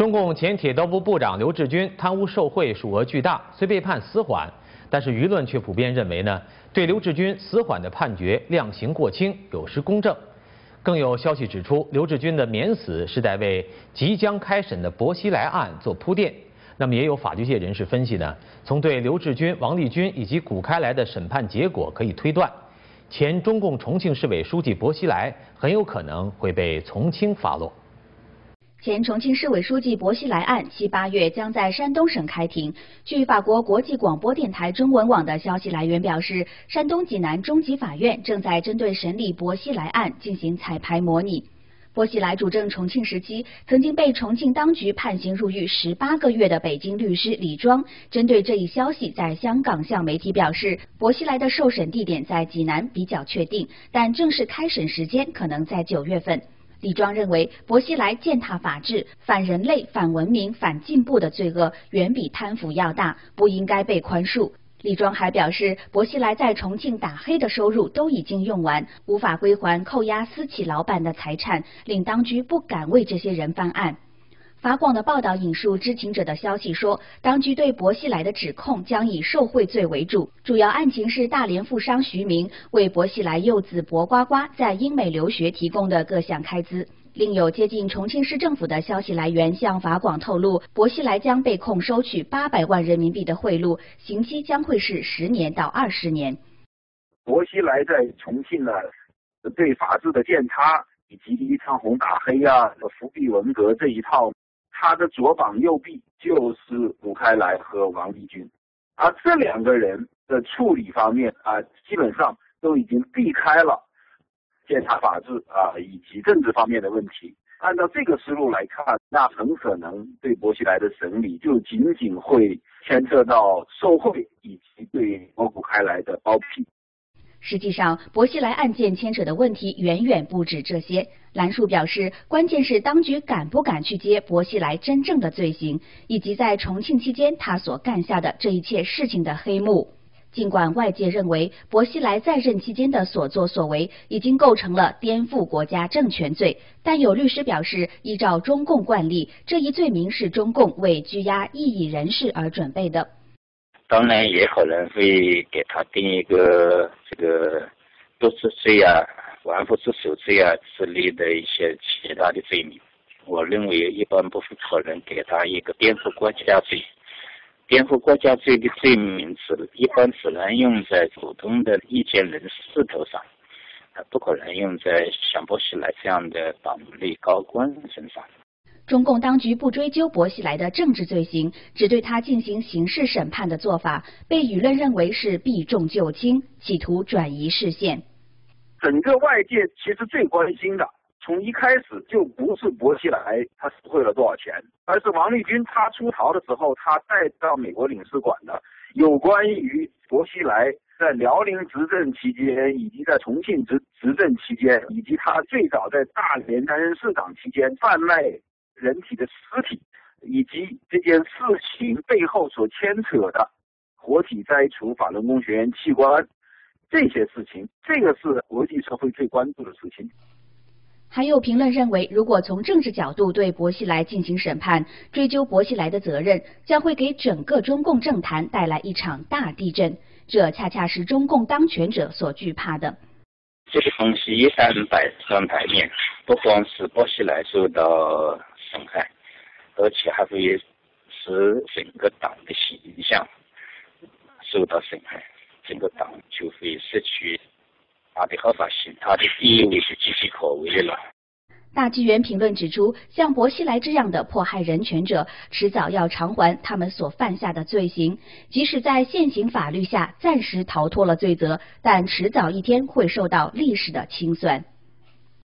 中共前铁道部部长刘志军贪污受贿数额巨大，虽被判死缓，但是舆论却普遍认为呢，对刘志军死缓的判决量刑过轻，有失公正。更有消息指出，刘志军的免死是在为即将开审的薄熙来案做铺垫。那么也有法律界人士分析呢，从对刘志军、王立军以及谷开来的审判结果可以推断，前中共重庆市委书记薄熙来很有可能会被从轻发落。前重庆市委书记薄熙来案七八月将在山东省开庭。据法国国际广播电台中文网的消息来源表示，山东济南中级法院正在针对审理薄熙来案进行彩排模拟。薄熙来主政重庆时期，曾经被重庆当局判刑入狱十八个月的北京律师李庄，针对这一消息，在香港向媒体表示，薄熙来的受审地点在济南比较确定，但正式开审时间可能在九月份。李庄认为，薄熙来践踏法治、反人类、反文明、反进步的罪恶远比贪腐要大，不应该被宽恕。李庄还表示，薄熙来在重庆打黑的收入都已经用完，无法归还扣押私企老板的财产，令当局不敢为这些人翻案。法广的报道引述知情者的消息说，当局对薄熙来的指控将以受贿罪为主，主要案情是大连富商徐明为薄熙来幼子薄瓜瓜在英美留学提供的各项开支。另有接近重庆市政府的消息来源向法广透露，薄熙来将被控收取八百万人民币的贿赂，刑期将会是十年到二十年。薄熙来在重庆呢，对法治的践踏以及一场红打黑啊、伏笔文革这一套。他的左膀右臂就是谷开来和王立军，而这两个人的处理方面啊，基本上都已经避开了检察法治啊以及政治方面的问题。按照这个思路来看，那很可能对薄熙来的审理就仅仅会牵涉到受贿以及对谷开来的包庇。实际上，薄熙来案件牵扯的问题远远不止这些。兰树表示，关键是当局敢不敢去接薄熙来真正的罪行，以及在重庆期间他所干下的这一切事情的黑幕。尽管外界认为薄熙来在任期间的所作所为已经构成了颠覆国家政权罪，但有律师表示，依照中共惯例，这一罪名是中共为拘押异议人士而准备的。当然也可能会给他定一个这个渎职罪啊、玩忽职守罪啊之类的一些其他的罪名。我认为一般不可能给他一个颠覆国家罪。颠覆国家罪的罪名是一般只能用在普通的意见人士头上，不可能用在像薄熙来这样的党内高官身上。中共当局不追究薄熙来的政治罪行，只对他进行刑事审判的做法，被舆论认为是避重就轻，企图转移视线。整个外界其实最关心的，从一开始就不是薄熙来他受贿了多少钱，而是王立军他出逃的时候，他带到美国领事馆的有关于薄熙来在辽宁执政期间，以及在重庆执执政期间，以及他最早在大连担任市长期间贩卖。人体的尸体，以及这件事情背后所牵扯的活体摘除法轮功学员器官这些事情，这个是国际社会最关注的事情。还有评论认为，如果从政治角度对薄熙来进行审判，追究薄熙来的责任，将会给整个中共政坛带来一场大地震。这恰恰是中共当权者所惧怕的。这个东西一旦摆上台面，不光是薄熙来受到。损害，而且还会使整个党的形象受到损害，整个党就会失去它的合法性，它的地位是岌岌可危了。大纪元评论指出，像薄熙来这样的迫害人权者，迟早要偿还他们所犯下的罪行。即使在现行法律下暂时逃脱了罪责，但迟早一天会受到历史的清算。